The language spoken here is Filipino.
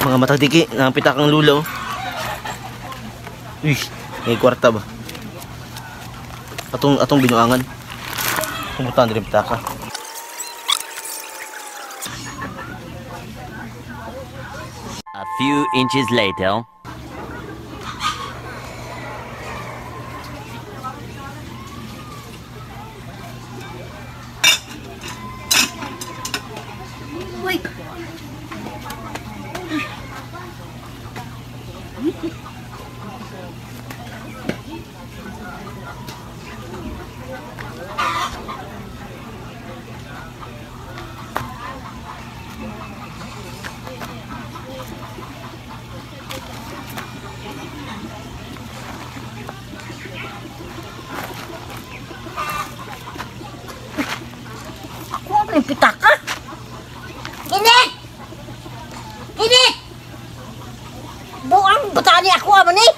Mga matagdiki, napitakang lulo. Uy, may kwarta ba? Atong atong binuangan. Kumutan din pitaka. A few inches later. Ako Aku pitak. 不打你 नहीं